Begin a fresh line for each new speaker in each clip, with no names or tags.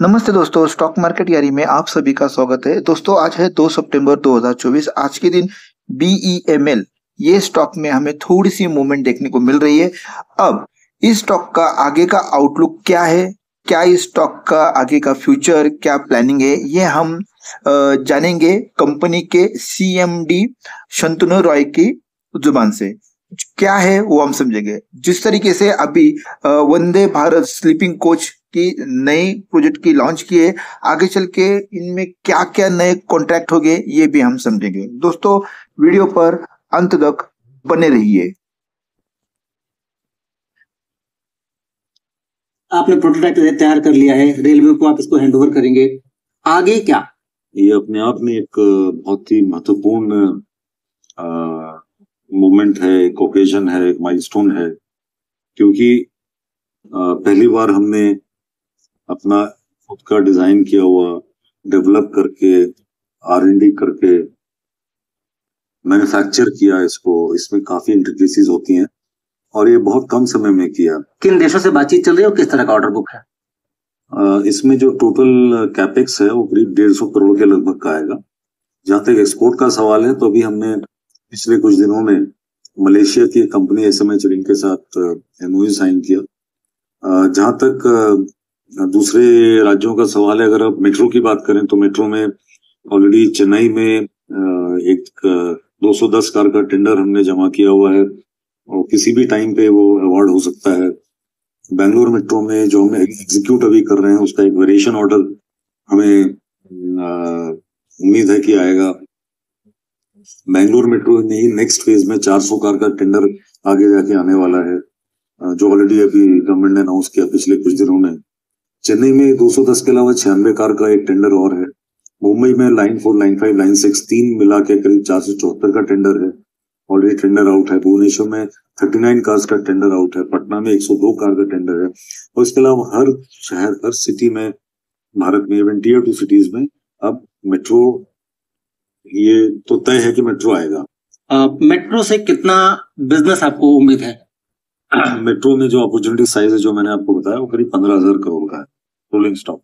नमस्ते दोस्तों stock market यारी में आप सभी का स्वागत है। दोस्तों, आज है 2 सितंबर 2024 आज के दिन बीईएमएल e ये स्टॉक में हमें थोड़ी सी मूवमेंट देखने को मिल रही है। अब, इस स्टॉक का आगे का आउटलुक क्या है? क्या इस स्टॉक का आगे का फ्यूचर क्या प्लानिंग है? ये हम जानेंगे कंपनी के सीएमडी शंतनु रॉय की ज़ुबान से। क्या है वो हम समझेंगे। जिस तरीके से अभी वंदे भारत स्लीपिंग कोच की नई प्रोजेक्ट की लॉन्च किए आगे चल के इनमें क्या क्या नए कॉन्ट्रैक्ट हो गए ये भी हम समझेंगे। दोस्तों वीडियो पर अंत तक बने रहिए।
आपने प्रोटोटाइप तैयार कर लिया है। रेलवे को आप इसको हैंड ओवर करेंगे। आगे क्या?
ये अपने आप में एक बहुत ही महत्वपूर्ण मूवमेंट है एक ओकेजन है एक माइलस्टोन है। क्योंकि आ, पहली बार हमने अपना खुद का डिज़ाइन किया हुआ डेवलप करके आर एन डी करके मैन्युफैक्चर किया इसको। इसमें काफ़ी इंटरफेसिस होती हैं और ये बहुत कम समय में किया।
किन देशों से बातचीत चल रही है और किस तरह का ऑर्डर बुक है?
इसमें जो टोटल कैपेक्स है वो करीब डेढ़ सौ करोड़ के लगभग का आएगा। जहाँ तक एक्सपोर्ट का सवाल है तो अभी हमने पिछले कुछ दिनों में मलेशिया की कंपनी एस एम एच के साथ एमओयू साइन किया। जहाँ तक दूसरे राज्यों का सवाल है, अगर आप मेट्रो की बात करें तो मेट्रो में ऑलरेडी चेन्नई में एक 210 कार का टेंडर हमने जमा किया हुआ है और किसी भी टाइम पे वो अवार्ड हो सकता है। बेंगलोर मेट्रो में जो हम एग्जीक्यूट अभी कर रहे हैं, उसका एक वेरिएशन ऑर्डर हमें उम्मीद है कि आएगा। बेंगलोर मेट्रो में ही नेक्स्ट फ़ेज़ में 400 कार का टेंडर आगे जाके आने वाला है जो ऑलरेडी अभी गवर्नमेंट ने अनाउंस किया पिछले कुछ दिनों में। चेन्नई में 210 के अलावा छियानवे कार का एक टेंडर और है। मुंबई में line four line five line six तीन मिला के करीब चार सौ चौहत्तर का टेंडर है। ऑलरेडी टेंडर आउट है। भुवनेश्वर में थर्टी नाइन कार्स का टेंडर आउट है। पटना में एक सौ दो कार का टेंडर है। और इसके अलावा हर शहर हर सिटी में भारत में इवन टीयर टू सिटीज़ में अब मेट्रो ये तो तय है कि मेट्रो आएगा।
मेट्रो से कितना बिज़नेस आपको उम्मीद है?
मेट्रो में जो अपॉर्चुनिटी साइज़ है जो मैंने आपको बताया वो करीब पंद्रह हज़ार करोड़ का है। रोलिंग स्टॉक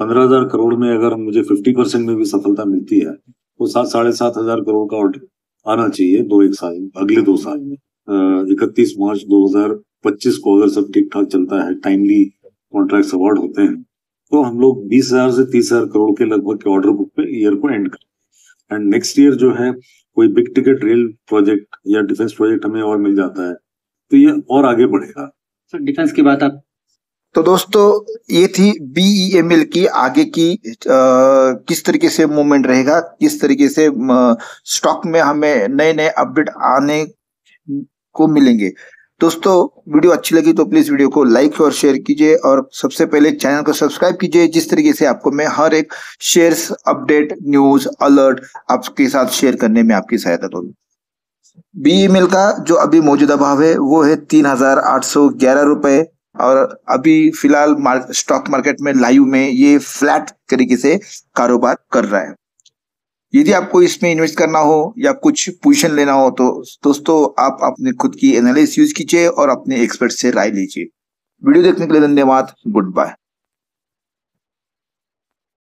पंद्रह हज़ार करोड़ में अगर मुझे फिफ्टी परसेंट में भी सफलता मिलती है तो सात, साढ़े सात हज़ार करोड़ का ऑर्डर आना चाहिए दो एक साल अगले दो साल में। इकतीस मार्च दो हज़ार पच्चीस को अगर सब ठीक ठाक चलता है टाइमली कॉन्ट्रैक्ट अवार्ड होते हैं तो हम लोग बीस हज़ार से तीस हज़ार करोड़ के लगभग के ऑर्डर बुक पे ईयर को एंड करें एंड नेक्स्ट ईयर जो है, कोई बिग टिकट रेल प्रोजेक्ट या डिफेंस प्रोजेक्ट हमें और मिल जाता है तो ये और आगे बढ़ेगा।
सर डिफेंस की बात आप
तो दोस्तों ये थी बीईएमएल e की आगे की आ, किस तरीके से मूवमेंट रहेगा किस तरीके से स्टॉक में हमें नए नए अपडेट आने को मिलेंगे। दोस्तों वीडियो अच्छी लगी तो प्लीज़ वीडियो को लाइक और शेयर कीजिए और सबसे पहले चैनल को सब्सक्राइब कीजिए जिस तरीके से आपको मैं हर एक शेयर्स अपडेट न्यूज़ अलर्ट आपके साथ शेयर करने में आपकी सहायता करूँ। बी मिल का जो अभी मौजूदा भाव है वो है तीन हज़ार आठ सौ ग्यारह रुपए। और अभी फ़िलहाल स्टॉक मार्केट में लाइव में ये फ्लैट तरीके से कारोबार कर रहा है। यदि आपको इसमें इन्वेस्ट करना हो या कुछ पोजिशन लेना हो तो दोस्तों आप अपने खुद की एनालिसिस यूज़ कीजिए और अपने एक्सपर्ट से राय लीजिए। वीडियो देखने के लिए धन्यवाद। Good bye